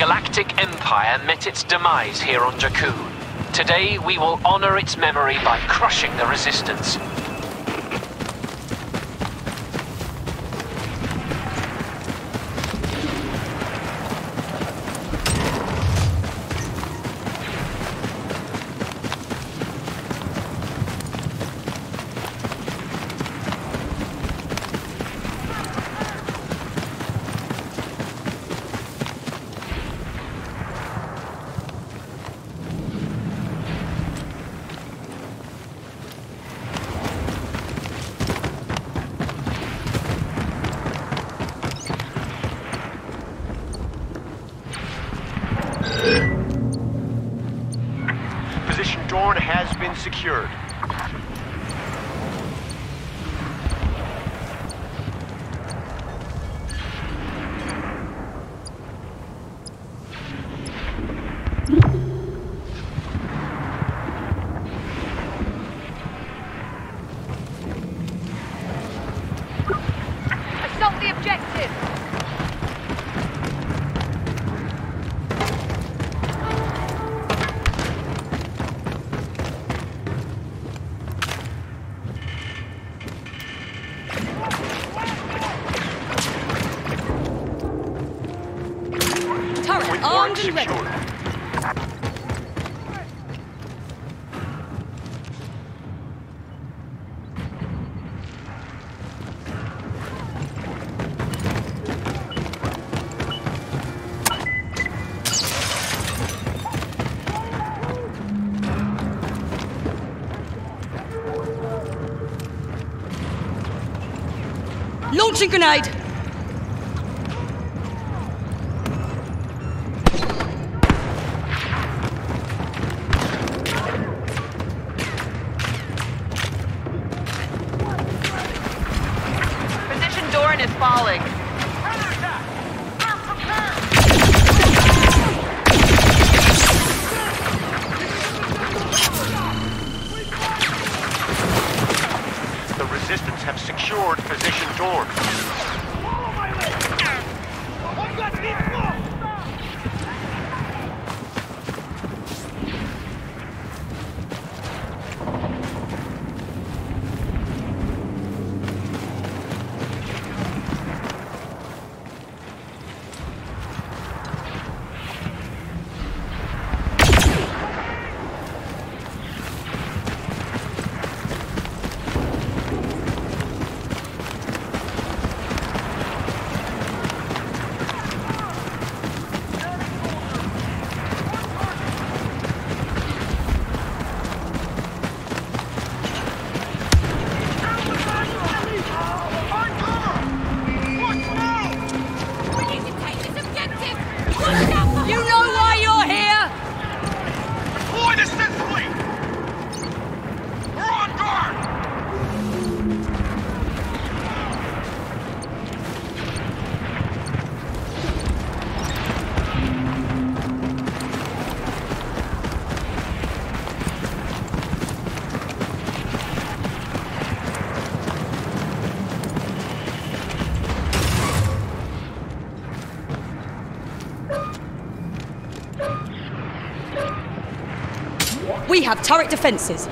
Galactic Empire met its demise here on Jakku. Today, we will honor its memory by crushing the Resistance. Launching grenade! We have turret defenses.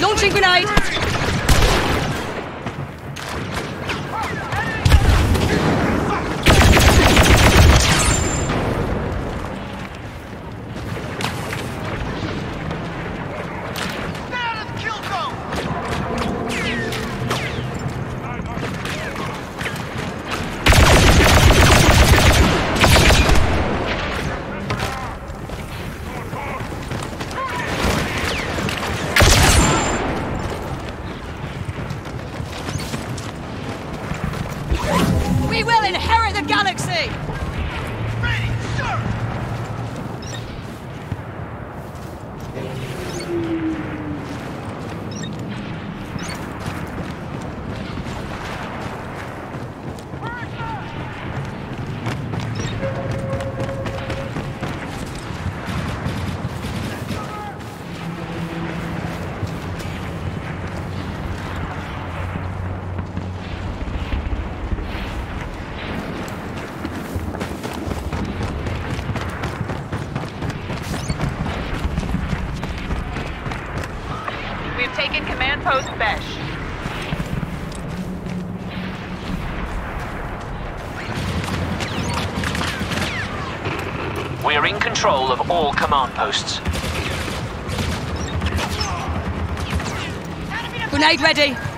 Launching grenade! Taken command post Besh. We are in control of all command posts. Grenade ready.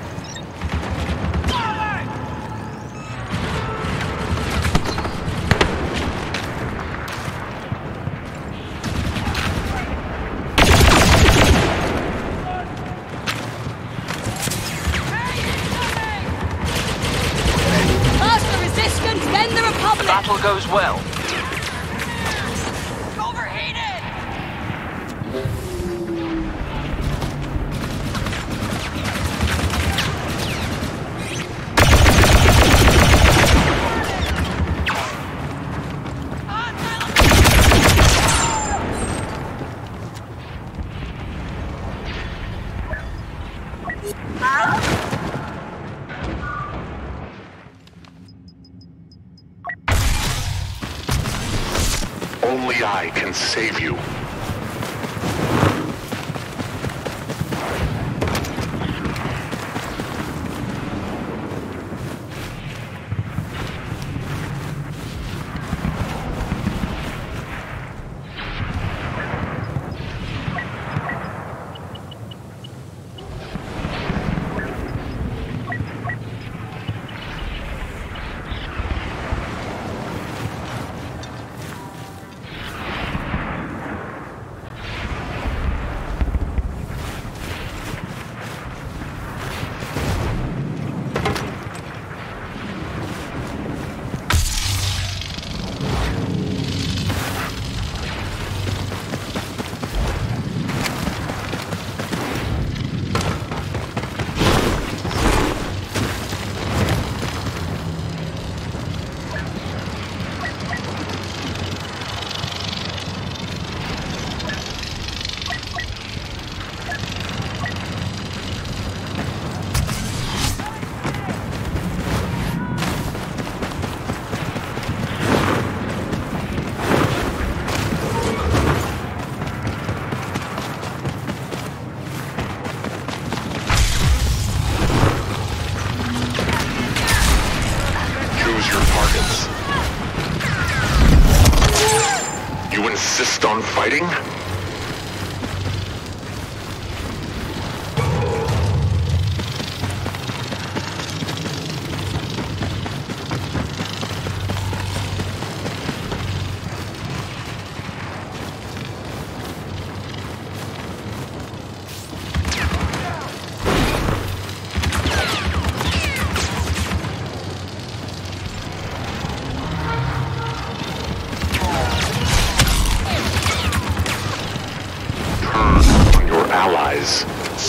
Fighting?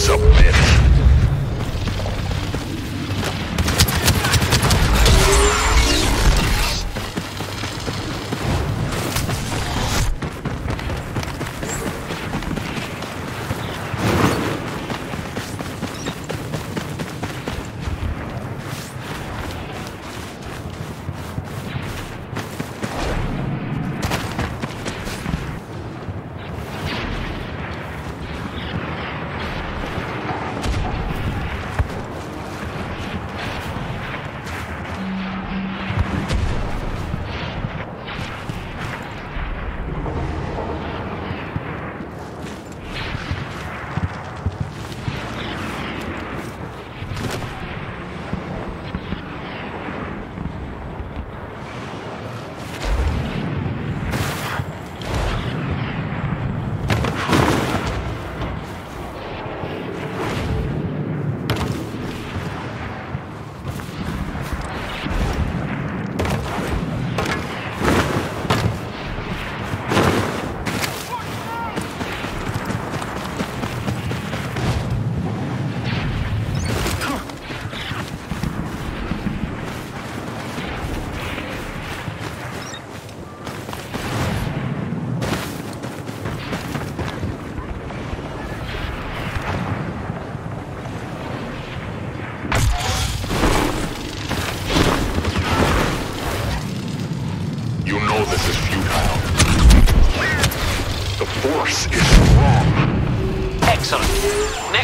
Submit.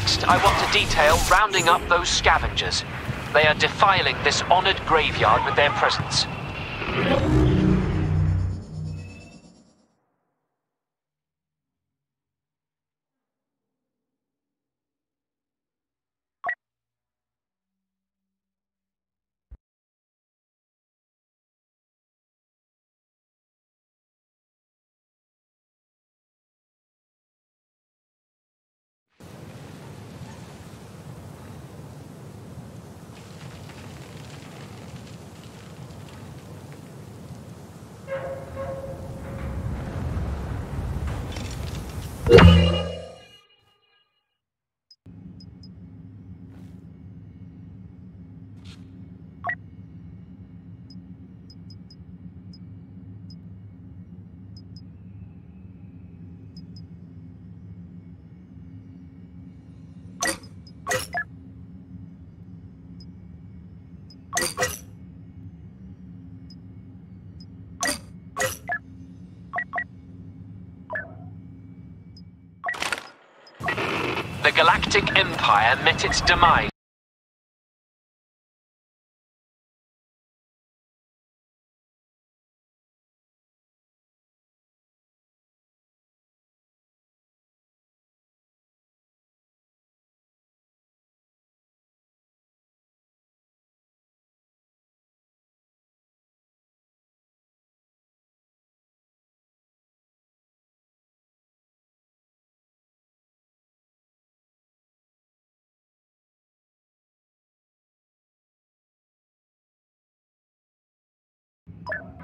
Next, I want to detail rounding up those scavengers. They are defiling this honored graveyard with their presence. The Galactic Empire met its demise. The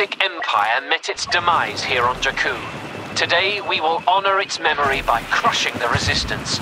Galactic Empire met its demise here on Jakku. Today, we will honor its memory by crushing the Resistance.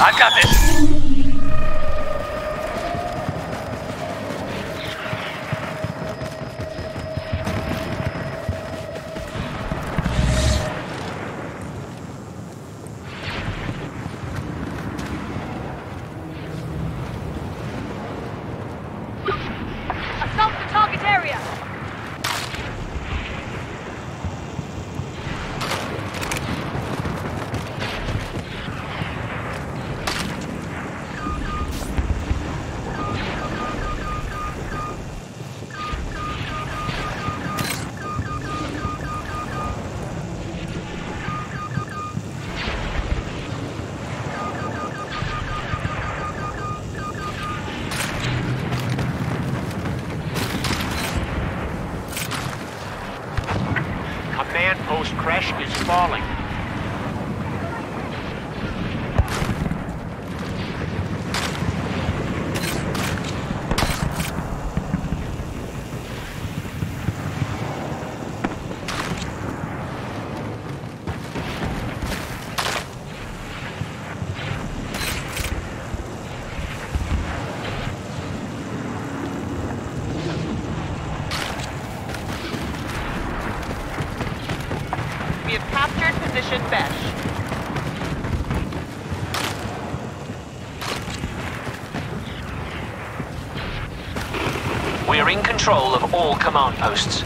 I've got this. We have captured position Besh. We are in control of all command posts.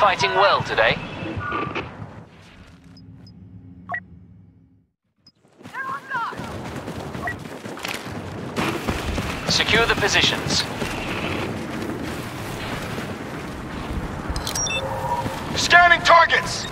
Fighting well today. Secure the positions. Scanning targets!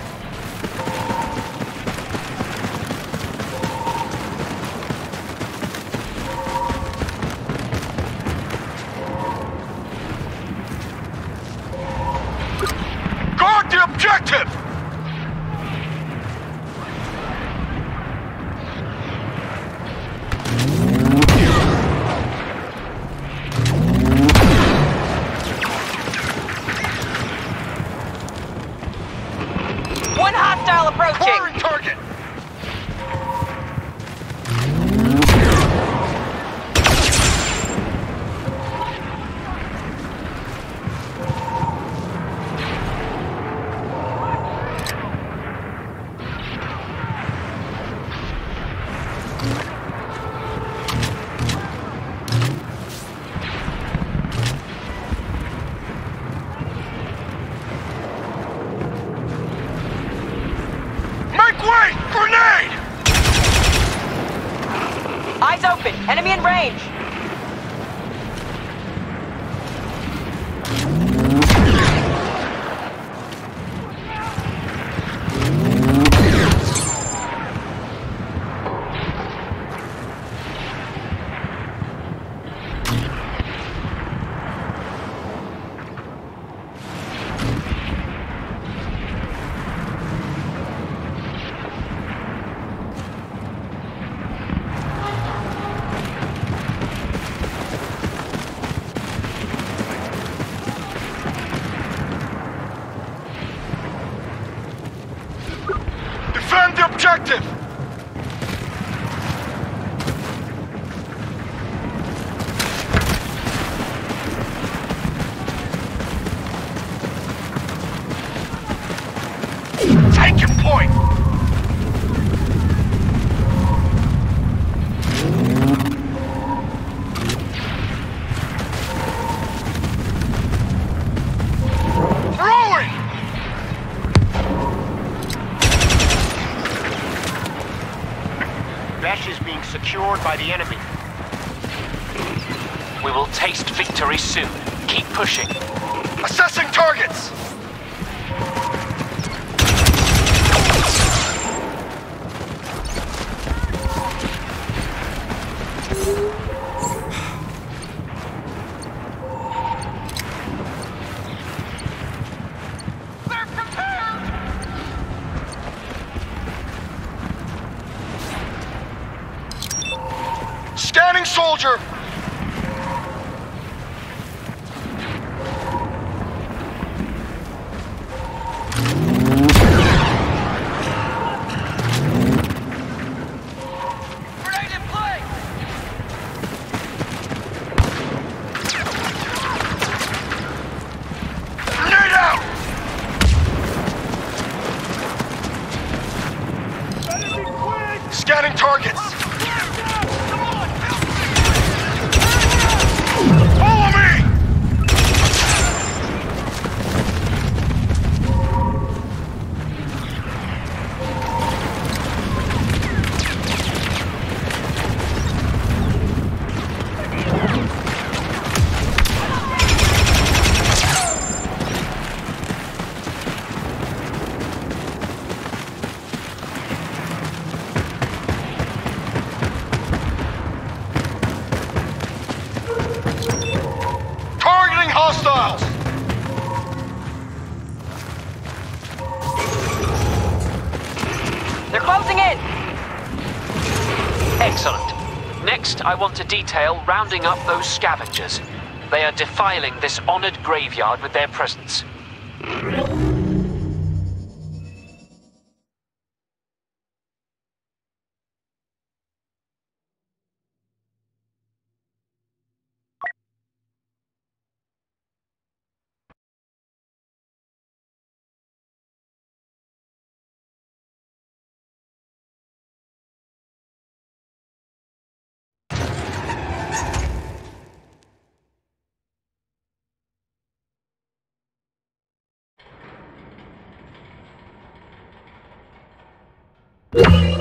soldier! detail rounding up those scavengers. They are defiling this honored graveyard with their presence. you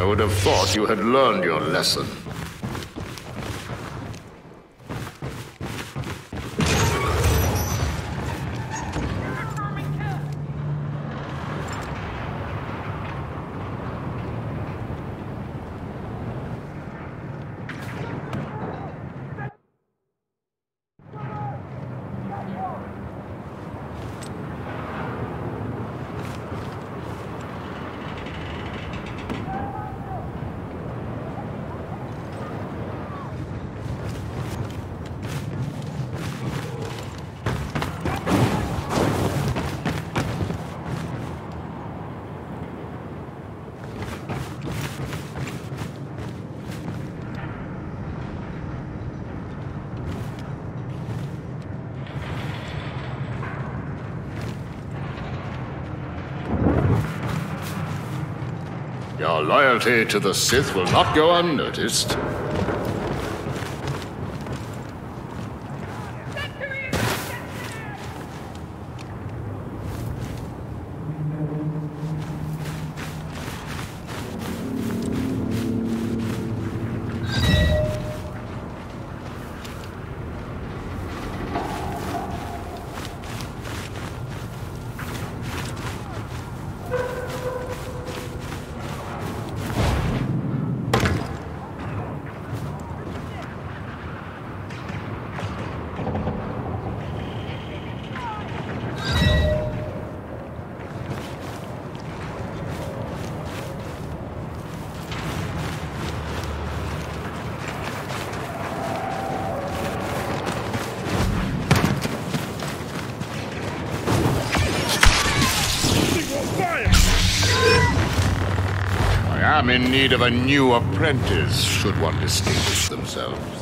I would have thought you had learned your lesson. Loyalty to the Sith will not go unnoticed. In need of a new apprentice, should one distinguish themselves.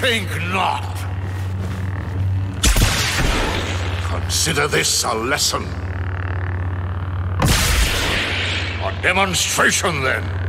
Think not. Consider this a lesson. A demonstration, then.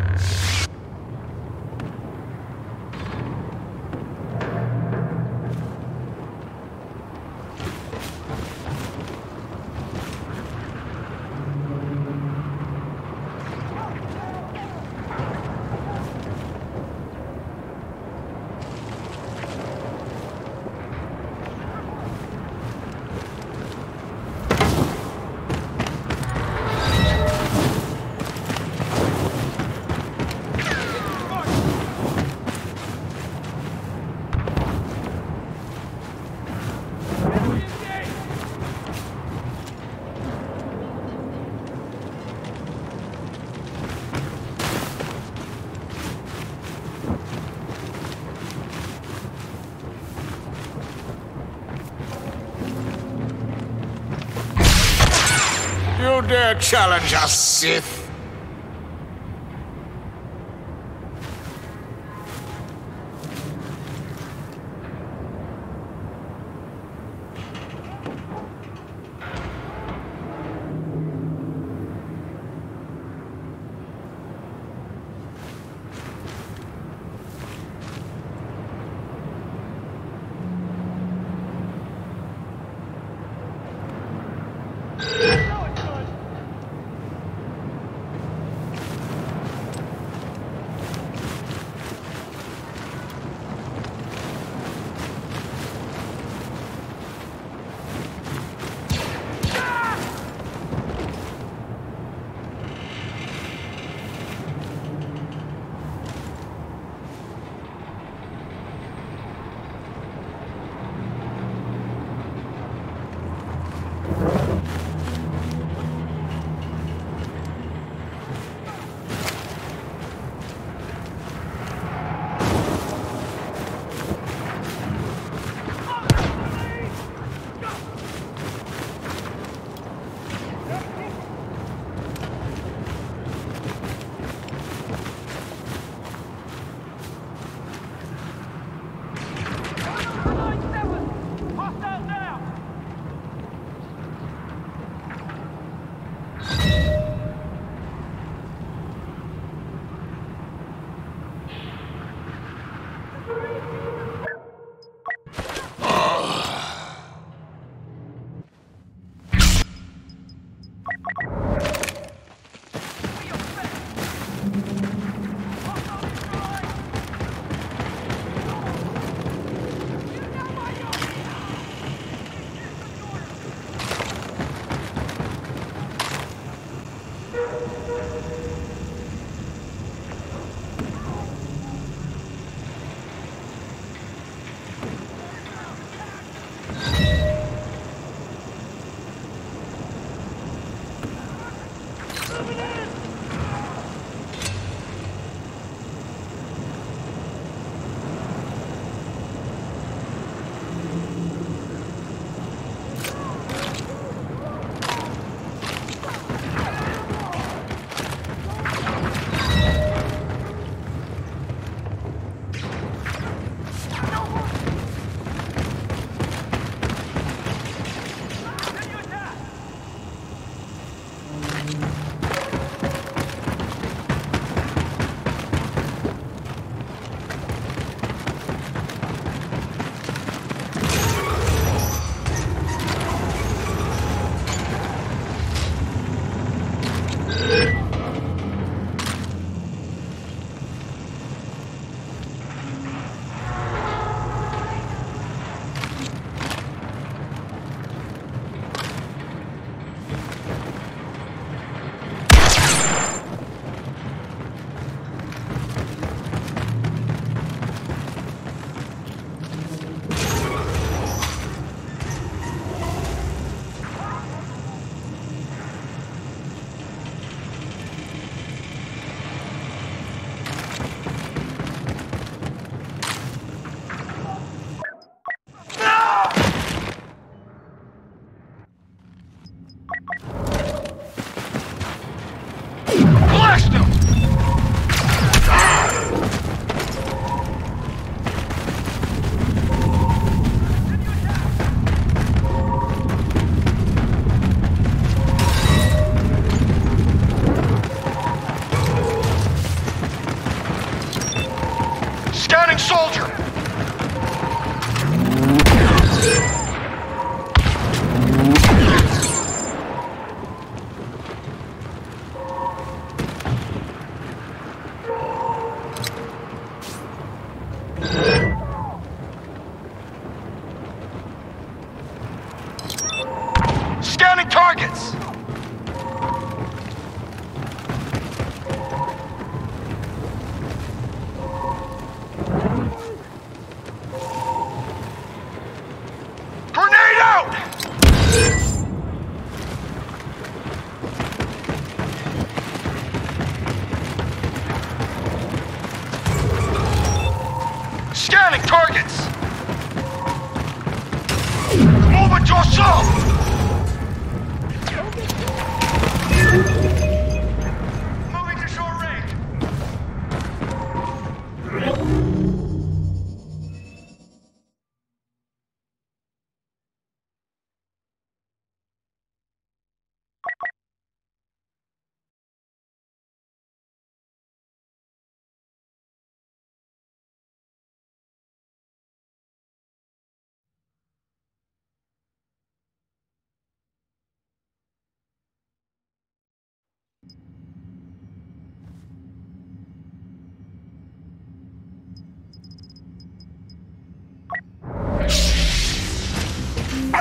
Challenge us, Sith?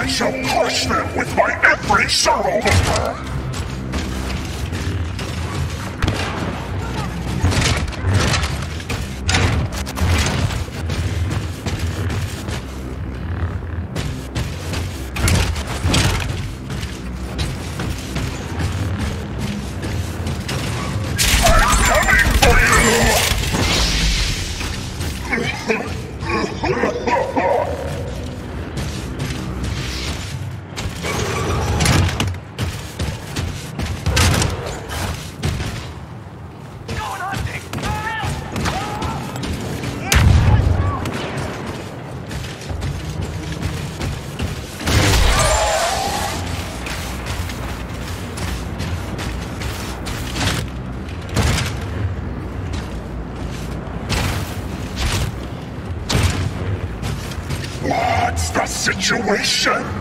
I shall crush them with my every sorrow situation?